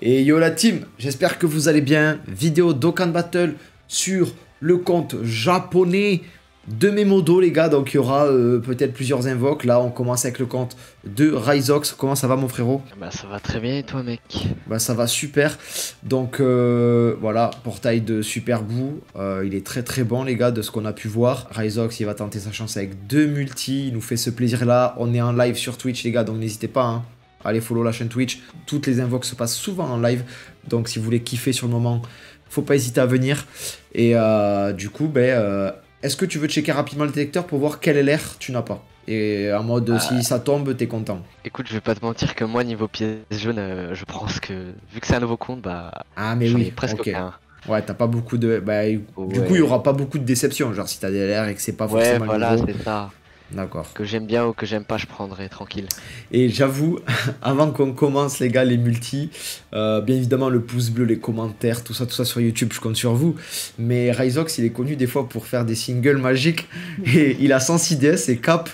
Et yo la team, j'espère que vous allez bien. Vidéo Dokkan Battle sur le compte japonais de mes modos les gars. Donc il y aura euh, peut-être plusieurs invoques. Là on commence avec le compte de Ryzox. Comment ça va mon frérot? Bah ça va très bien et toi mec? Bah ça va super. Donc euh, voilà, portail de Super Boo. Euh, il est très très bon les gars de ce qu'on a pu voir. Ryzox il va tenter sa chance avec deux multi. Il nous fait ce plaisir là. On est en live sur Twitch les gars donc n'hésitez pas. Hein. Allez follow la chaîne Twitch. Toutes les invoques se passent souvent en live. Donc si vous voulez kiffer sur le moment, faut pas hésiter à venir. Et euh, du coup, ben, euh, est-ce que tu veux checker rapidement le détecteur pour voir quel LR tu n'as pas? Et en mode Ah. si ça tombe, t'es content. Écoute je vais pas te mentir que moi niveau pièce jaune euh, je pense que vu que c'est un nouveau compte bah Ah mais oui, ai presque ok. aucun. Ouais, t'as pas beaucoup de... Bah, Du Ouais. coup, il y aura pas beaucoup de déceptions. Genre si t'as des LR et que c'est pas Ouais forcément le voilà c'est ça. D'accord. Que j'aime bien ou que j'aime pas je prendrai tranquille. Et j'avoue, avant qu'on commence les gars, les multis, euh, bien évidemment le pouce bleu, les commentaires, tout ça, tout ça sur YouTube, je compte sur vous. Mais Ryzox, il est connu des fois pour faire des singles magiques. Et il a 106 DS et Cap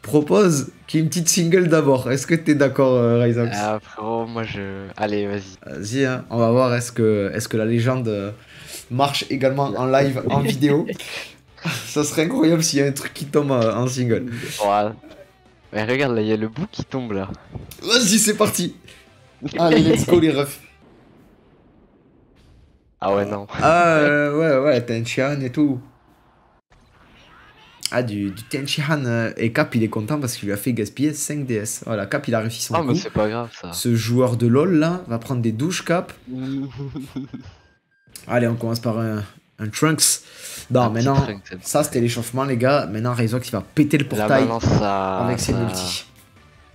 propose qu'il y ait une petite single d'abord. Est-ce que t'es d'accord euh, Ryzox? Ah frérot moi je... Allez vas-y. Vas-y, hein, on va voir est-ce que, est que la légende euh, marche également en live, en vidéo? Ça serait incroyable s'il y a un truc qui tombe en single. Ouais. Mais regarde là il y a le bout qui tombe là. Vas-y, c'est parti. Allez, let's go les refs. Ah ouais non. Ah euh, ouais, ouais, Tenchihan et tout. Ah, du, du Tenchihan. euh, et Cap, il est content parce qu'il lui a fait gaspiller 5 DS. Voilà, Cap, il a réussi son Ah mais c'est pas grave ça. Ce joueur de LoL là va prendre des douches, Cap. Allez, on commence par un, un Trunks. Non, Un maintenant, ça c'était l'échauffement, les gars. Maintenant, Ryzox, il va péter le Là portail maintenant ça... avec ses ça- multis.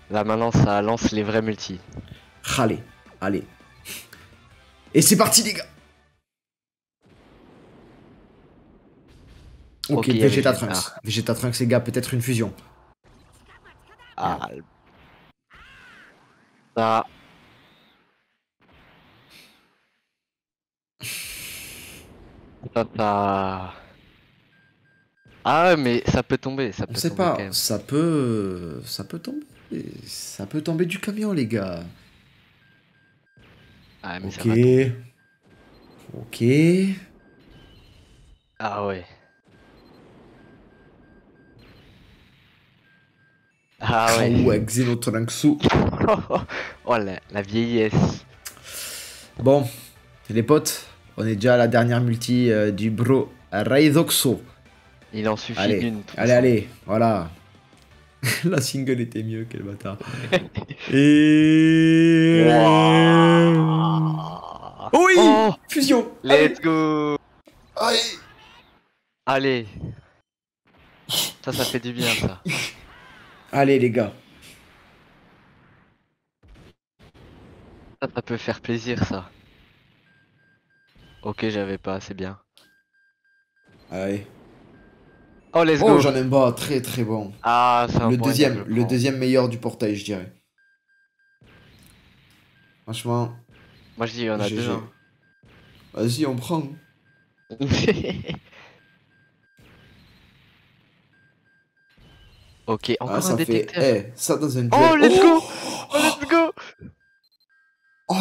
Là maintenant ça lance les vrais multis. Allez, allez. Et c'est parti, les gars. Ok, Vegeta. Trunks. Vegeta Trunks, les gars, peut-être une fusion. Ah. Ça. Ça, ça. Ah, mais ça peut tomber. Ça peut On sait tomber pas, quand même. ça peut, ça peut tomber, ça peut tomber du camion, les gars. Ah, mais ça Ok, va tomber. ok. Ah ouais. Ah ouais. ouais, oh la, la vieillesse. Bon, les potes, on est déjà à la dernière multi euh, du bro Raizoxo. Il en suffit Allez, d'une. allez, allez, voilà. La single était mieux, quel bâtard. Et... Oui Oh, Fusion let's go. Allez Allez. Ça, ça fait du bien, ça. Allez, les gars. Ça, ça peut faire plaisir, ça. Ok, j'avais pas, c'est bien. Allez. Oh, let's Oh, go. j'en aime pas, très très bon. ah, c'est un Le deuxième, je le deuxième meilleur du portail, je dirais. Franchement, Moi, je dis, il y en a deux. hein. vas-y, on prend. ok, encore Ah, un ça fait. détecteur. Eh, ça dans un duel. Oh, let's oh go. Oh, let's go.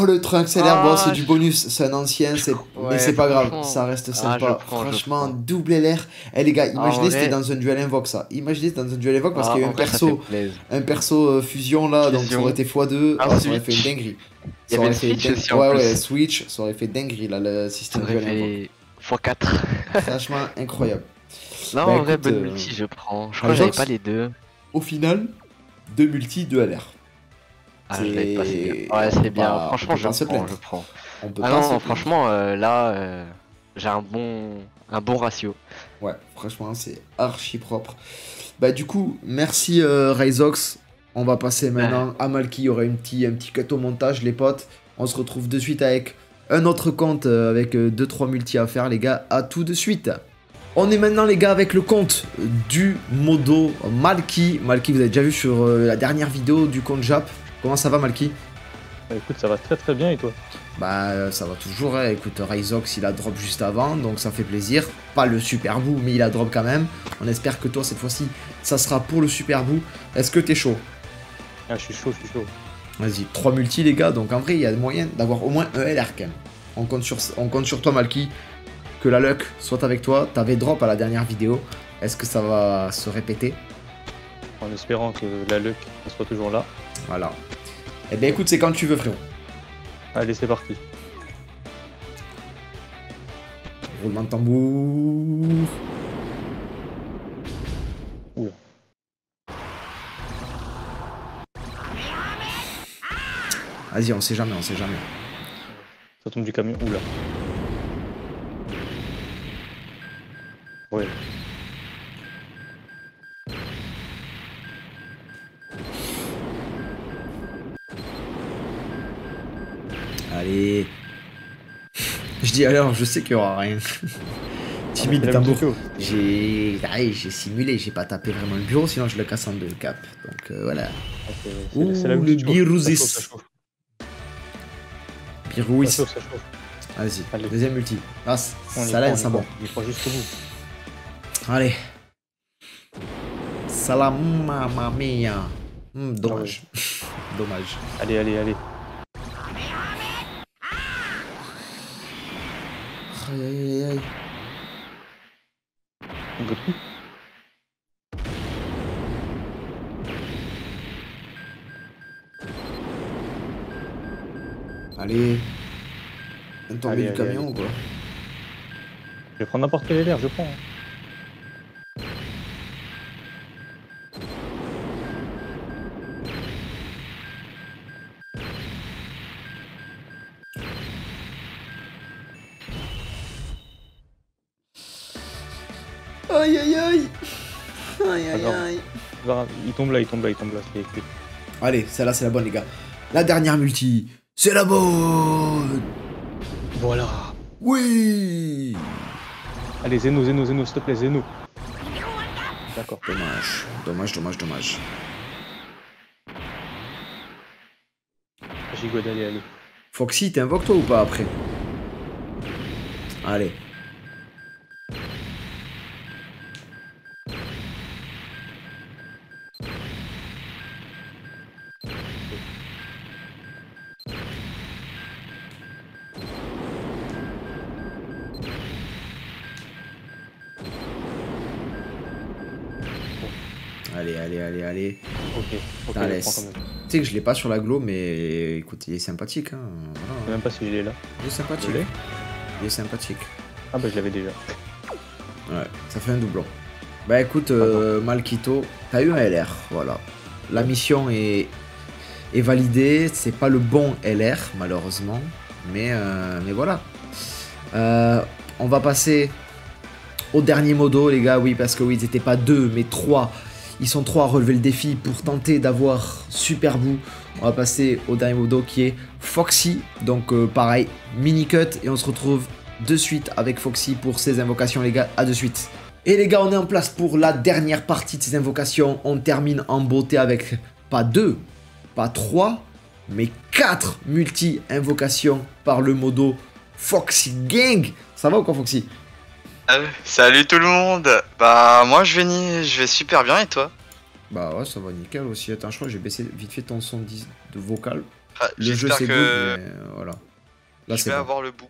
Oh, le LR, bon, Ah, c'est du je- bonus, c'est un ancien, c'est... Ouais, mais c'est pas grave, ça reste Ah, sympa. prends, Franchement, double LR. Eh les gars, imaginez en c'était dans un duel invoque ça. Imaginez c'était dans un duel invoque parce Ah, qu'il y a un vrai, perso, un perso euh, fusion là, donc ça aurait été x2, Un ah, ça aurait fait une dinguerie. Il y Ça avait aurait le fait une switch aussi, en Ouais, plus. ouais, switch, ça aurait fait dinguerie là, le système duel invoque. fait x4. Franchement, incroyable. Non, Bah, en vrai, bonne euh, multi, je prends. Je crois que j'avais pas les deux. Au final, deux multi, deux LR. Ah, je l'avais pas, c'est bien. Ouais, c'est bien. on franchement, je prends, je prends. On peut Ah pas non, franchement, euh, là, euh, j'ai un bon, un bon ratio. Ouais, franchement, c'est archi propre. Bah, du coup, merci euh, Ryzox. On va passer maintenant à Malky. Il y aura une petit, un petit cut au montage, les potes. On se retrouve de suite avec un autre compte euh, avec 2-3 multi à faire, les gars. À tout de suite. On est maintenant, les gars, avec le compte du modo Malky. Malky, vous avez déjà vu sur la dernière vidéo du compte Jap. Comment ça va, Malky? Bah, écoute, ça va très très bien et toi? Bah euh, ça va toujours, hein. écoute Ryzox il a drop juste avant, donc ça fait plaisir. Pas le super bout, mais il a drop quand même. On espère que toi cette fois-ci, ça sera pour le super bout. Est-ce que t'es chaud? Ah, je suis chaud, je suis chaud. Vas-y, 3 multi les gars, donc en vrai il y a moyen d'avoir au moins un LR quand même. On compte sur, on compte sur toi Malky, que la luck soit avec toi. T'avais drop à la dernière vidéo, est-ce que ça va se répéter? En espérant que la luck soit toujours là. Voilà. Eh bien écoute, c'est quand tu veux frérot. Allez, c'est parti. Roulement de tambour. Oula. Vas-y, on sait jamais, on sait jamais. Ça tombe du camion. Oula. Ouais. Allez. Je dis alors, je sais qu'il y aura rien. Timide la tambour. J'ai simulé, j'ai pas tapé vraiment le bureau, sinon je le casse en deux le cap. Donc euh, voilà. Ok, ouais, Ouh, c'est- c'est la le chauffe, Birouis. Vas-y, deuxième multi. Ah, On ça ça bon. jusqu'au bout. Allez. Salam mamma mia. Hmm, dommage. dommage. Allez, allez, allez. Aïe aïe aïe aïe. Un peu de coup. Allez. Tombé Allez, du allez, camion allez. ou quoi? Je vais prendre n'importe quel LR, je prends. Tombe là, il tombe là, il tombe là. c'est écrit. Allez, celle-là c'est la bonne les gars. La dernière multi, c'est la bonne. Voilà. Oui. Allez, Zeno, Zeno, Zeno, s'il te plaît, Zeno. D'accord. Dommage, dommage, dommage, dommage. Gigod, allez, allez. Foxy, t'invoques toi ou pas après? Allez. Allez, allez, allez, allez. Ok, ok. Tu sais que je l'ai pas sur la glow, mais écoute, il est sympathique. Hein. Je sais Voilà. même pas si je l'ai là. Il est sympathique. Il est sympathique. Ah bah je l'avais déjà. Ouais, ça fait un doublon. Bah écoute, euh, Malkito, t'as eu un LR, voilà. La mission est, est validée, c'est pas le bon LR, malheureusement, mais, euh, mais voilà. Euh, on va passer au dernier modo, les gars, oui, parce que oui, ils étaient pas deux, mais trois. Ils sont trois à relever le défi pour tenter d'avoir Super Boo. On va passer au dernier modo qui est Foxy. Donc euh, pareil, mini cut et on se retrouve de suite avec Foxy pour ses invocations les gars. À de suite. Et les gars, on est en place pour la dernière partie de ces invocations. On termine en beauté avec pas deux, pas trois, mais quatre multi-invocations par le modo Foxy Gang. Ça va ou quoi Foxy? Euh, salut tout le monde Bah moi je vais, je vais super bien et toi? Bah ouais, ça va nickel aussi. Attends, je crois que j'ai baissé vite fait ton son de vocal. Ah, Le jeu c'est que good, mais euh, voilà. Là je c'est vais bon. avoir le bout.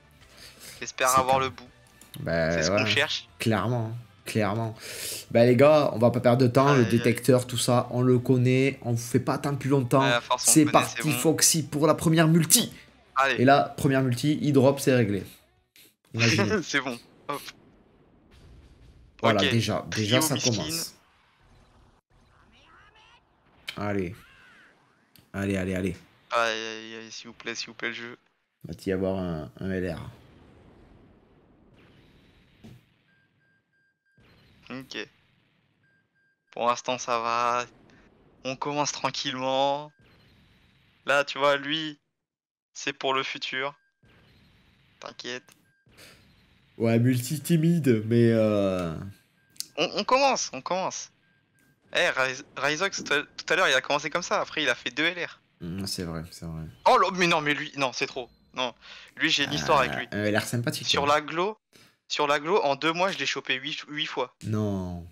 J'espère avoir le bout. Bah, C'est ce ouais, qu'on cherche. Clairement, clairement. Bah les gars, on va pas perdre de temps. Le détecteur, tout ça, on le connaît. On vous fait pas attendre plus longtemps. C'est parti, bon. Foxy pour la première multi. Allez, Et là, première multi, il drop, c'est réglé. C'est bon. Hop. Voilà, déjà, déjà Trio ça commence. Allez. Allez, allez, allez. Aïe aïe aïe, s'il vous plaît, s'il vous plaît le jeu. Va y avoir un, un LR. Ok. Pour l'instant ça va. On commence tranquillement. Là tu vois, lui, c'est pour le futur. T'inquiète. Ouais, multi timide, mais euh... On, on commence, on commence. Eh, Rise- Rizox, tout à- l'heure, il a commencé comme ça. Après, il a fait 2 LR. mm, c'est vrai, c'est vrai. Oh là, mais non, mais lui, non, c'est trop. Non, lui, j'ai une histoire avec lui. Euh, Un LR sympathique. Sur la glow, sur la glow, en deux mois, je l'ai chopé 8, fois. Non.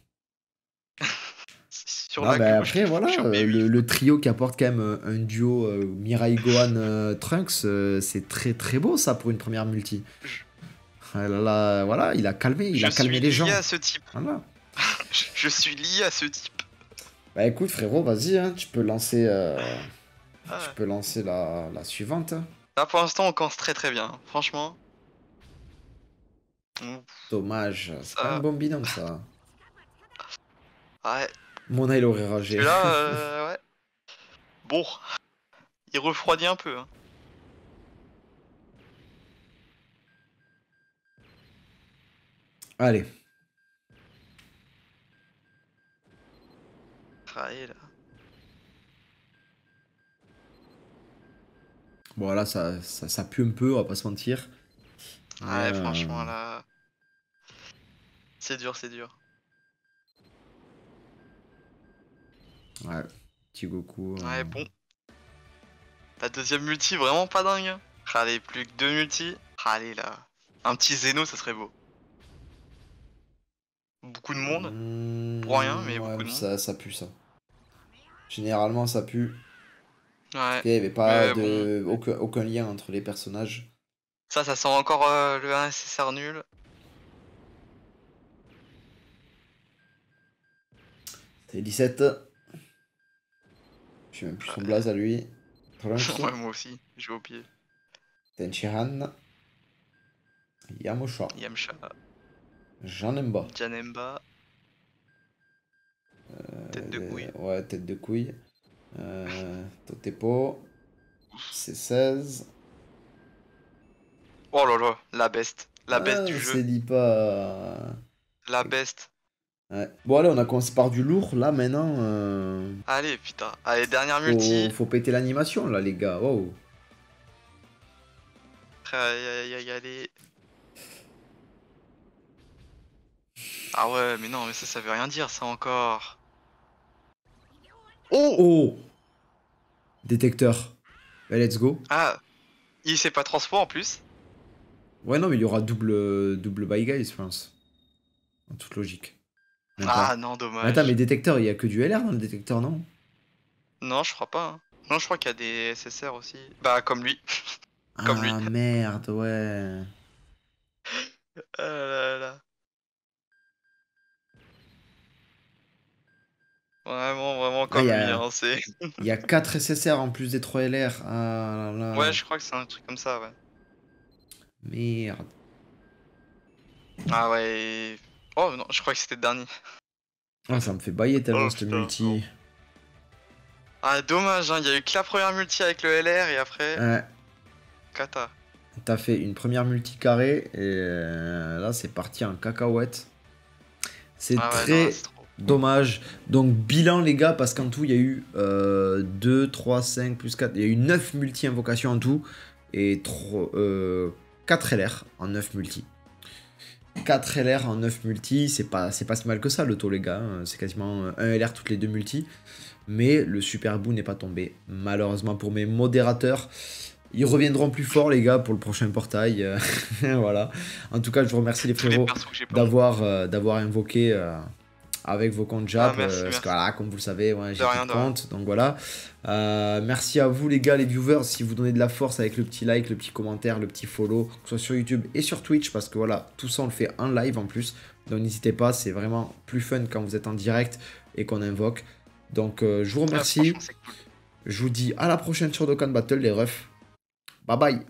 sur Ah, la bah, après, voilà, euh, B8. le, le trio qui apporte quand même euh, un duo euh, Mirai Gohan Trunks, c'est très très beau ça pour une première multi. Là là, voilà, il a calmé, il je a calmé suis les lié gens. à ce type. Voilà. Je, je suis lié à ce type. Bah écoute frérot, vas-y, hein, tu peux lancer, euh, Ah, tu peux lancer la, la suivante. hein. Là pour l'instant on commence très très bien. Franchement. Ouh, Dommage, c'est Ça- pas un bon binôme ça. Ouais. Mona il aurait ragé. Celui-là, euh, ouais. Bon. Il refroidit un peu. hein. Allez, Travailler là. bon là ça, ça, ça pue un peu, on va pas se mentir. Ouais, Mais, euh, franchement là. C'est dur, c'est dur. Ouais, petit Goku. euh, Ouais, bon. La deuxième multi, vraiment pas dingue. hein. Allez, plus que deux multi. Allez là. Un petit Zeno, ça serait beau. Beaucoup de monde. hmm, Pour rien, mais ouais, beaucoup de ça, ça pue ça. Généralement ça pue. Ouais. Il n'y avait pas de... aucun, aucun lien entre les personnages. Ça, ça sent encore euh, le 1 SSR nul. C'est 17. Je sais même plus son blaze à lui. Ouais, moi aussi, j'ai oublié. Tenchihan, Yamcha, Yamcha, Janemba. Janemba, tête de Euh, couille. Ouais, tête de couille. Euh, Totepo. C16. Oh là là, la best. La best Ah, du C'est jeu. dit pas. La best. Ouais. Bon, allez, on a commencé par du lourd. Là, maintenant, euh, Allez, putain. Allez, dernière multi. faut, faut péter l'animation, là, les gars. Wow. Aïe, aïe, aïe, allez. Ah ouais, mais non, mais ça, ça veut rien dire, ça encore. Oh Oh Détecteur. Bah, let's go. Ah Il sait pas transport en plus. Ouais, non, mais il y aura double, double by guys, je pense. En toute logique. Même pas. Ah non, dommage. Attends, mais détecteur, il y a que du LR dans le détecteur, non? Non, je crois pas. hein. Non, je crois qu'il y a des SSR aussi. Bah, comme lui. Comme lui. Ah merde, ouais. Ah là là. Vraiment, vraiment comme lui. Hein, c'est... Il y a 4 SSR en plus des 3 LR. Ah là là. Ouais, je crois que c'est un truc comme ça, ouais. Merde. Ah ouais. Oh non, je crois que c'était le dernier. Ah, ça me fait bailler tellement Oh, putain, multi. Ah, dommage, hein, il y a eu que la première multi avec le LR et après, Ouais. kata. T'as fait une première multi carré et euh, là c'est parti en cacahuète. C'est Ah ouais, très non. Dommage. Donc bilan les gars, parce qu'en tout il y a eu euh, 2, 3, 5 plus 4, il y a eu 9 multi invocations en tout et 3, euh, 4 LR en 9 multi. 4 LR en 9 multi, c'est pas, c'est pas si mal que ça le taux les gars, hein. c'est quasiment euh, 1 LR toutes les deux multi. Mais le super bout n'est pas tombé. Malheureusement pour mes modérateurs, ils reviendront plus fort les gars pour le prochain portail. euh, voilà. En tout cas, je vous remercie les frérots d'avoir euh, d'avoir invoqué euh, avec vos comptes Jap. Ah, merci, euh, parce que voilà, comme vous le savez, ouais, j'ai De compte. Donc voilà. Euh, merci à vous les gars, les viewers, si vous donnez de la force avec le petit like, le petit commentaire, le petit follow, que ce soit sur YouTube et sur Twitch, parce que voilà, tout ça on le fait en live en plus. Donc n'hésitez pas, c'est vraiment plus fun quand vous êtes en direct et qu'on invoque. Donc euh, je vous Ah, remercie. cool. Je vous dis à la prochaine sur Dokkan Battle les refs. Bye bye